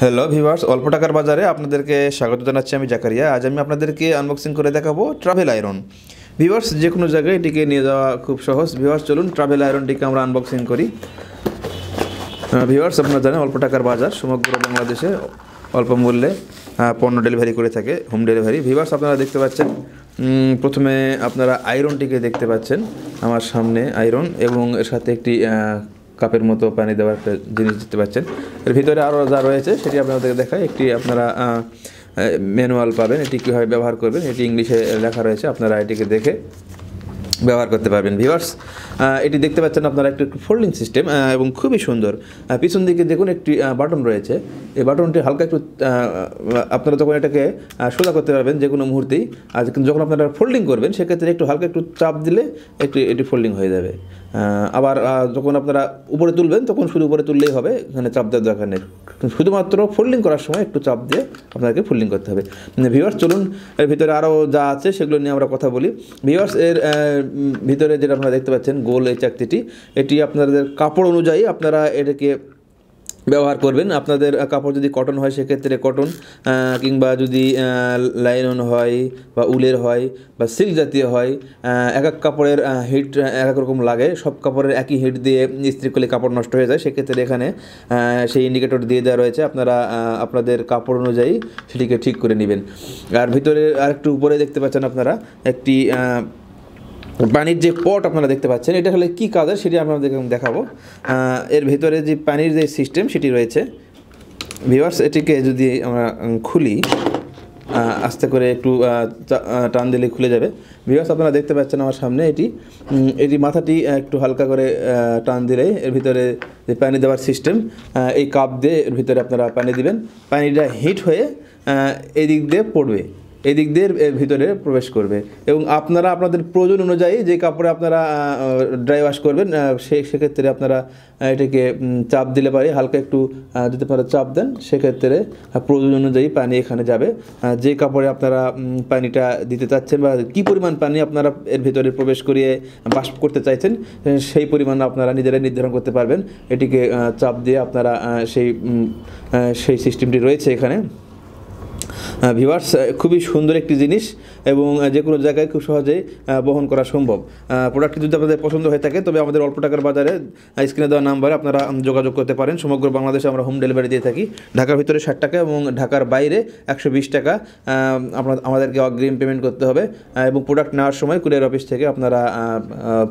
Hello viewers অল্প টাকার বাজারে আপনাদেরকে স্বাগত জানাচ্ছি আমি জাকারিয়া। আজ আমি আপনাদেরকে আনবক্সিং করে দেখাবো ট্রাভেল আয়রন ভিভার্স যে কোনো জায়গায় এটিকে নিয়ে যাওয়া খুব সহজ। ভিভার্স চলুন ট্রাভেল আয়রনটিকে আমরা আনবক্সিং করি। ভিভার্স আপনারা জানেন অল্প টাকার বাজার। সমগ্র বাংলাদেশে অল্প মূল্যে পণ্য ডেলিভারি করে থাকে হোম ডেলিভারি ভিভার্স আপনারা দেখতে পাচ্ছেন প্রথমে আপনারা আয়রনটিকে দেখতে পাচ্ছেন আমার সামনে আয়রন এবং এর সাথে একটি কাপের মতো পানি দেওয়ার একটা জিনিস দেখতে পাচ্ছেন। এর ভিতরে আরও যা রয়েছে সেটি আপনাদেরকে দেখায় একটি আপনারা ম্যানুয়াল পাবেন। এটি কীভাবে ব্যবহার করবেন এটি ইংলিশে লেখা রয়েছে। আপনারা এটিকে দেখে ব্যবহার করতে পারবেন। ভিউয়ার্স এটি দেখতে পাচ্ছেন আপনারা একটু ফোল্ডিং সিস্টেম এবং খুবই সুন্দর। পিছন দিকে দেখুন একটি বাটন রয়েছে। এই বাটনটি হালকা একটু আপনারা যখন এটাকে সোজা করতে পারবেন যে কোনো মুহূর্তেই আর যখন আপনারা ফোল্ডিং করবেন, সেক্ষেত্রে একটু হালকা একটু চাপ দিলে একটি, এটি ফোল্ডিং হয়ে যাবে। আবার যখন আপনারা উপরে তুলবেন, তখন শুধু উপরে তুললেই হবে। এখানে চাপ দেওয়ার দরকার নেই। শুধুমাত্র ফোল্ডিং করার সময় একটু চাপ দিয়ে আপনাকে ফোল্ডিং করতে হবে। ভিওয়ার্স চলুন, এর ভিতরে আরও যা আছে সেগুলো নিয়ে আমরা কথা বলি। ভিউয়ার্স এর ভিতরে যেটা আপনারা দেখতে পাচ্ছেন, গোল এই চাকতিটি, এটি আপনাদের কাপড় অনুযায়ী আপনারা এটাকে ব্যবহার করবেন। আপনাদের কাপড় যদি কটন হয়, সেক্ষেত্রে কটন কিংবা যদি লাইনন হয় বা উলের হয় বা সিল্ক জাতীয় হয় এক এক কাপড়ের হিট এক এক রকম লাগে। সব কাপড়ের একই হিট দিয়ে ইস্ত্রি করলে কাপড় নষ্ট হয়ে যায়। সেক্ষেত্রে এখানে সেই ইন্ডিকেটর দিয়ে দেওয়া রয়েছে। আপনারা আপনাদের কাপড় অনুযায়ী সেটিকে ঠিক করে নেবেন। আর ভিতরে আরেকটু উপরে দেখতে পাচ্ছেন আপনারা, একটি পানির যে পট আপনারা দেখতে পাচ্ছেন, এটা হলে কী কাজের সেটি আপনাদেরকে দেখাবো। এর ভিতরে যে পানির যে সিস্টেম সেটি রয়েছে। ভিভার্স এটিকে যদি আমরা খুলি আস্তে করে একটু টান দিলে খুলে যাবে। ভিভার্স আপনারা দেখতে পাচ্ছেন আমার সামনে এটি। এটি মাথাটি একটু হালকা করে টান দিলে এর ভিতরে যে পানি দেওয়ার সিস্টেম এই কাপ দিয়ে এর ভিতরে আপনারা পানি দিবেন। পানিটা হিট হয়ে এই দিক দিয়ে পড়বে। এই দিক দিয়ে ভিতরে প্রবেশ করবে। এবং আপনারা আপনাদের প্রয়োজন অনুযায়ী যে কাপড়ে আপনারা ড্রাই ওয়াশ করবেন সে, সেক্ষেত্রে আপনারা এটাকে চাপ দিলে পারে, হালকা একটু যদি আপনারা চাপ দেন, সেক্ষেত্রে প্রয়োজন অনুযায়ী পানি এখানে যাবে। যে কাপড়ে আপনারা পানিটা দিতে চাচ্ছেন বা কী পরিমাণ পানি আপনারা এর ভিতরে প্রবেশ করিয়ে বাষ্প করতে চাইছেন সেই পরিমাণ আপনারা নিজেরাই নির্ধারণ করতে পারবেন। এটিকে চাপ দিয়ে আপনারা সেই সেই সিস্টেমটি রয়েছে এখানে। ভিভার্স খুবই সুন্দর একটি জিনিস। এবং যে কোনো জায়গায় খুব সহজেই বহন করা সম্ভব। প্রোডাক্টটি যদি আপনাদের পছন্দ হয়ে থাকে তবে আমাদের অল্প টাকার বাজারে স্ক্রিনে দেওয়া নাম্বারে আপনারা যোগাযোগ করতে পারেন। সমগ্র বাংলাদেশে আমরা হোম ডেলিভারি দিয়ে থাকি। ঢাকার ভিতরে ষাট টাকা এবং ঢাকার বাইরে একশো বিশ টাকা আপনার আমাদেরকে অগ্রিম পেমেন্ট করতে হবে। এবং প্রোডাক্ট নেওয়ার সময় কুরিয়ার অফিস থেকে আপনারা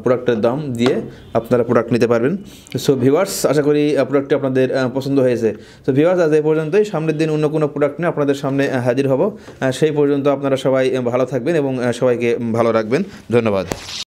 প্রোডাক্টের দাম দিয়ে আপনারা প্রোডাক্ট নিতে পারবেন। সো ভিউয়ার্স আশা করি প্রোডাক্টটি আপনাদের পছন্দ হয়েছে। তো ভিউয়ার্স আজ এই পর্যন্তই। সামনের দিন অন্য কোনো প্রোডাক্ট নিয়ে আপনাদের সামনে হাজির হব। সেই পর্যন্ত আপনারা সবাই আহ, ভালো থাকবেন এবং সবাইকে ভালো রাখবেন। ধন্যবাদ।